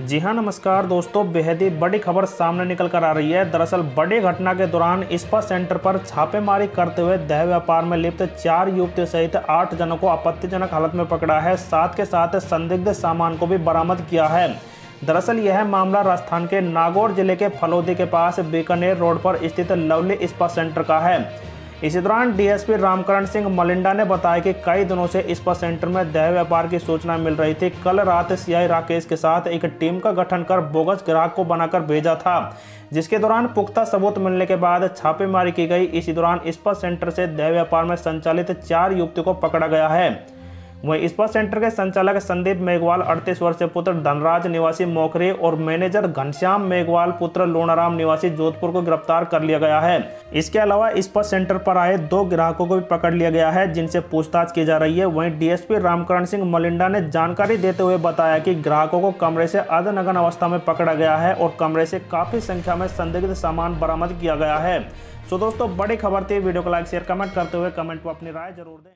जी हाँ नमस्कार दोस्तों, बेहद ही बड़ी खबर सामने निकल कर आ रही है। दरअसल, बड़ी घटना के दौरान इस्पा सेंटर पर छापेमारी करते हुए दह व्यापार में लिप्त चार युवतियों सहित आठ जनों को आपत्तिजनक हालत में पकड़ा है। साथ के साथ संदिग्ध सामान को भी बरामद किया है। दरअसल, यह मामला राजस्थान के नागौर ज़िले के फलोदी के पास बीकानेर रोड पर स्थित लवली इस्पा सेंटर का है। इसी दौरान डीएसपी रामकरण सिंह मलिंडा ने बताया कि कई दिनों से इस पर सेंटर में दह व्यापार की सूचना मिल रही थी। कल रात सीआई राकेश के साथ एक टीम का गठन कर बोगस ग्राहक को बनाकर भेजा था, जिसके दौरान पुख्ता सबूत मिलने के बाद छापेमारी की गई। इसी दौरान इस पर सेंटर से दह व्यापार में संचालित चार युवतियों को पकड़ा गया है। वहीं इस्पात सेंटर के संचालक संदीप मेघवाल, अड़तीस वर्षीय पुत्र धनराज निवासी मोखरे और मैनेजर घनश्याम मेघवाल, पुत्र लोनाराम निवासी जोधपुर को गिरफ़्तार कर लिया गया है। इसके अलावा इस्पात सेंटर पर आए दो ग्राहकों को भी पकड़ लिया गया है, जिनसे पूछताछ की जा रही है। वहीं डीएसपी रामकरण सिंह मलिंडा ने जानकारी देते हुए बताया कि ग्राहकों को कमरे से अधनगन अवस्था में पकड़ा गया है और कमरे से काफ़ी संख्या में संदिग्ध सामान बरामद किया गया है। सो दोस्तों, बड़ी खबर थी। वीडियो को लाइक, शेयर, कमेंट करते हुए कमेंट को अपनी राय ज़रूर दें।